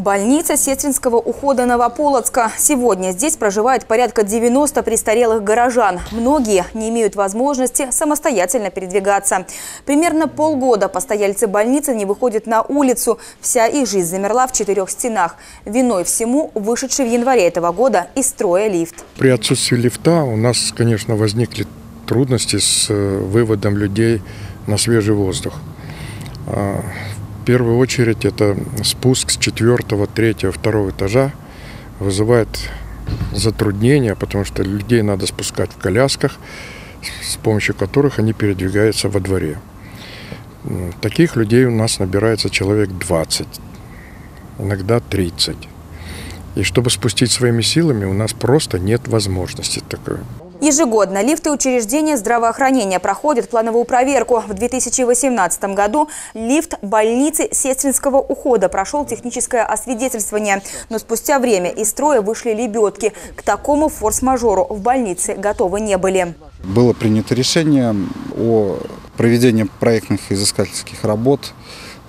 Больница сестринского ухода Новополоцка. Сегодня здесь проживает порядка 90 престарелых горожан. Многие не имеют возможности самостоятельно передвигаться. Примерно полгода постояльцы больницы не выходят на улицу. Вся их жизнь замерла в четырех стенах. Виной всему вышедший в январе этого года из строя лифт. При отсутствии лифта у нас, конечно, возникли трудности с э, выводом людей на свежий воздух. В первую очередь это спуск с четвертого, третьего, второго этажа вызывает затруднения, потому что людей надо спускать в колясках, с помощью которых они передвигаются во дворе. Таких людей у нас набирается человек 20, иногда 30. И чтобы спустить своими силами, у нас просто нет возможности такой. Ежегодно лифты учреждения здравоохранения проходят плановую проверку. В 2018 году лифт больницы сестринского ухода прошел техническое освидетельствование. Но спустя время из строя вышли лебедки. К такому форс-мажору в больнице готовы не были. Было принято решение о проведении проектных изыскательских работ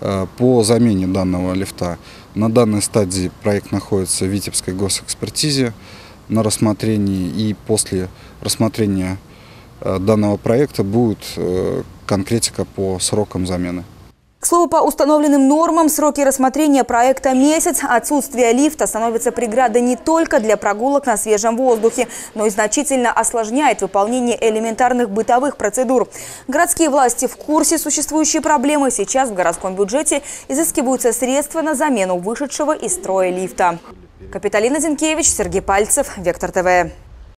э, по замене данного лифта. На данной стадии проект находится в Витебской госэкспертизе на рассмотрении и после рассмотрения э, данного проекта будет э, конкретика по срокам замены. К слову, по установленным нормам сроки рассмотрения проекта месяц. Отсутствие лифта становится преградой не только для прогулок на свежем воздухе, но и значительно осложняет выполнение элементарных бытовых процедур. Городские власти в курсе существующей проблемы. Сейчас в городском бюджете изыскиваются средства на замену вышедшего из строя лифта. Капиталина Зинкевич, Сергей Пальцев, Вектор ТВ.